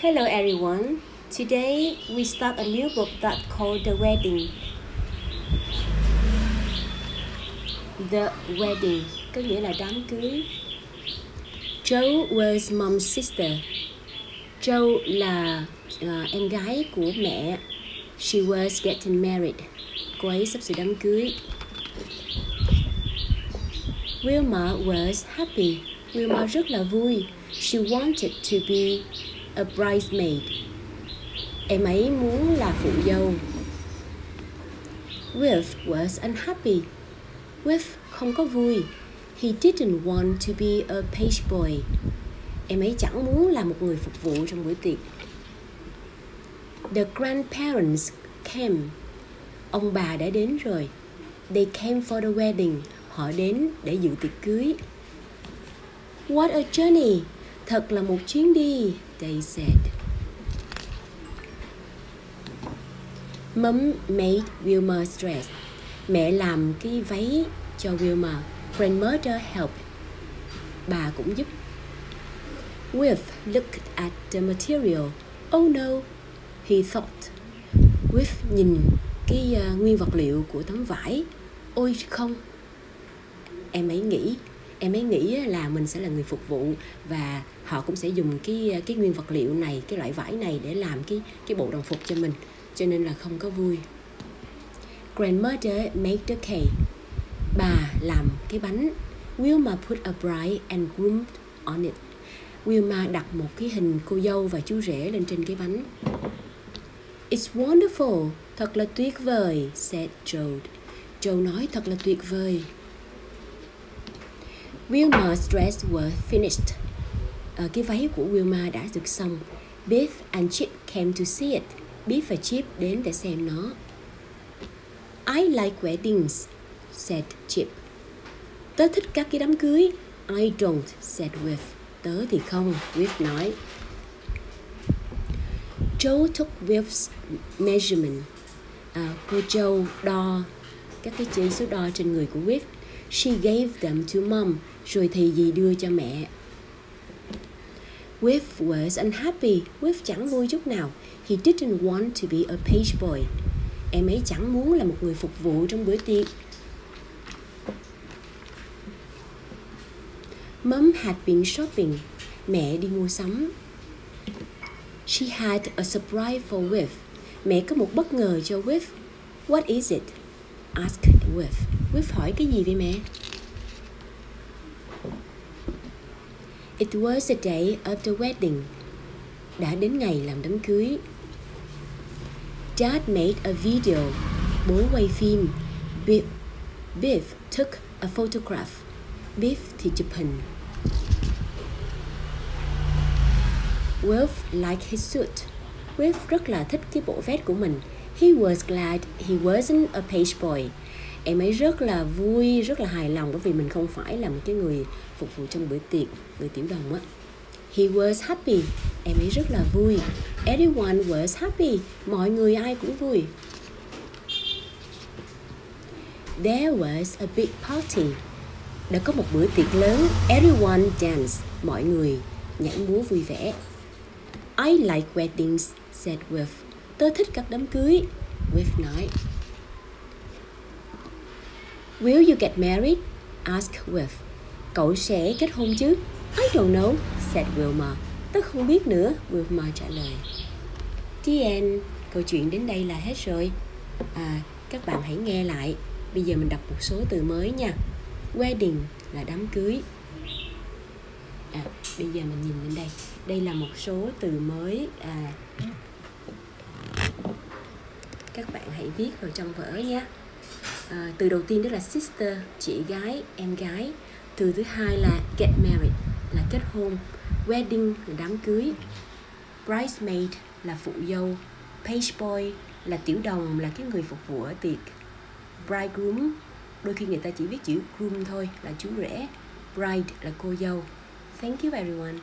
Hello everyone. Today we start a new book that called The Wedding. The Wedding có nghĩa là đám cưới. Joe was mom's sister. Joe là uh, em gái của mẹ. She was getting married. Cô ấy sắp sửa đám cưới. Wilma was happy. Wilma rất là vui. She wanted to be a bridesmaid. Em ấy muốn là phụ dâu. With was unhappy. With không có vui. He didn't want to be a page boy. Em ấy chẳng muốn là một người phục vụ trong bữa tiệc. The grandparents came. Ông bà đã đến rồi. They came for the wedding. Họ đến để dự tiệc cưới. What a journey! Thật là một chuyến đi, they said. Mom made Wilma's dress. Mẹ làm cái váy cho Wilma. Grandmother helped. Bà cũng giúp. With looked at the material. Oh no, he thought. With nhìn cái uh, nguyên vật liệu của tấm vải. Ôi không. Em ấy nghĩ em ấy nghĩ là mình sẽ là người phục vụ và họ cũng sẽ dùng cái cái nguyên vật liệu này cái loại vải này để làm cái cái bộ đồng phục cho mình cho nên là không có vui grandmother made the cake bà làm cái bánh Wilma put a bride and groom on it Wilma đặt một cái hình cô dâu và chú rể lên trên cái bánh It's wonderful, thật là tuyệt vời, said Joe. Joe nói thật là tuyệt vời. Wilma's dress was finished. Ờ, cái váy của Wilma đã được xong. Biff and Chip came to see it. Biff và Chip đến để xem nó. I like weddings, said Chip. Tớ thích các cái đám cưới. I don't, said Whiff. Tớ thì không, Whiff nói. Joe took Whiff's measurement. À, cô Joe đo các cái chỉ số đo trên người của Whiff. She gave them to mom rồi thì dì đưa cho mẹ. With was unhappy. With chẳng vui chút nào. He didn't want to be a page boy. Em ấy chẳng muốn là một người phục vụ trong bữa tiệc. Mom had been shopping. Mẹ đi mua sắm. She had a surprise for With. Mẹ có một bất ngờ cho With. What is it? Asked With. With hỏi cái gì vậy mẹ? It was the day of the wedding. Đã đến ngày làm đám cưới. Dad made a video. Bố quay phim. Biff, Biff took a photograph. Biff thì chụp hình. Wolf liked his suit. Wolf rất là thích cái bộ vest của mình. He was glad he wasn't a page boy. Em ấy rất là vui, rất là hài lòng bởi vì mình không phải là một cái người phục vụ trong bữa tiệc, người tiểu đồng á. He was happy. Em ấy rất là vui. Everyone was happy. Mọi người ai cũng vui. There was a big party. Đã có một bữa tiệc lớn. Everyone danced. Mọi người nhảy múa vui vẻ. I like weddings, said with Tớ thích các đám cưới. with nói. Will you get married? asked Wilf. Cậu sẽ kết hôn chứ? I don't know, said Wilma. Tớ không biết nữa, Wilma trả lời. The end. Câu chuyện đến đây là hết rồi. À, các bạn hãy nghe lại. Bây giờ mình đọc một số từ mới nha. Wedding là đám cưới. À, bây giờ mình nhìn lên đây. Đây là một số từ mới. À, các bạn hãy viết vào trong vở nhé. À, từ đầu tiên đó là sister, chị gái, em gái. Từ thứ hai là get married là kết hôn, wedding là đám cưới, bridesmaid là phụ dâu, page boy là tiểu đồng là cái người phục vụ ở tiệc, bridegroom đôi khi người ta chỉ viết chữ groom thôi là chú rể, bride là cô dâu. Thank you everyone.